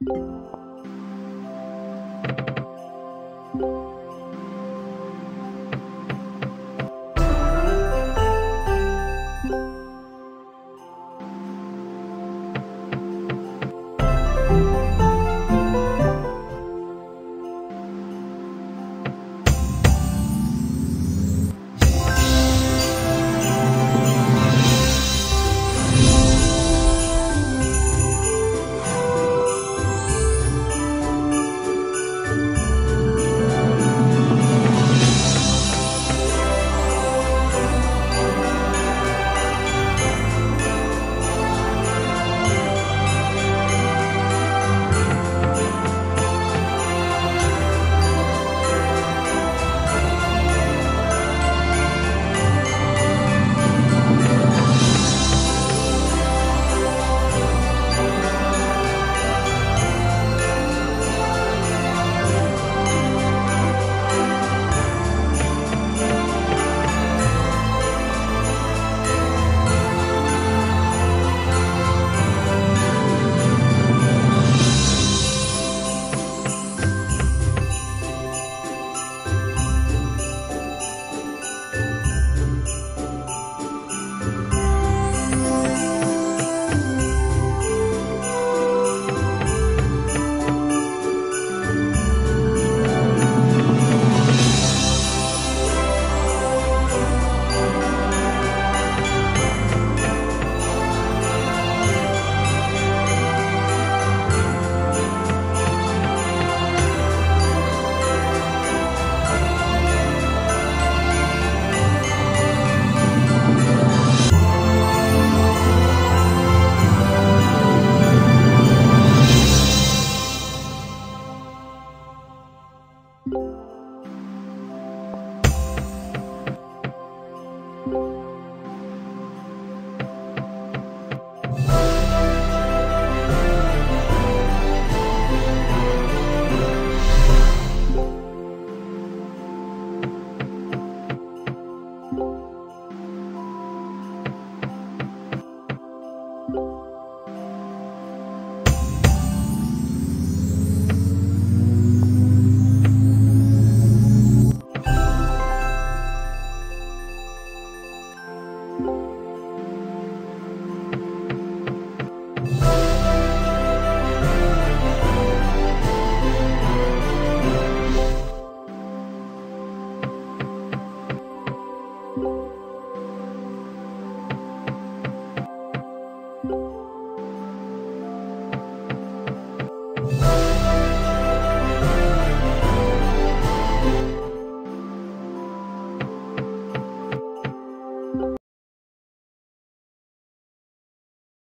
you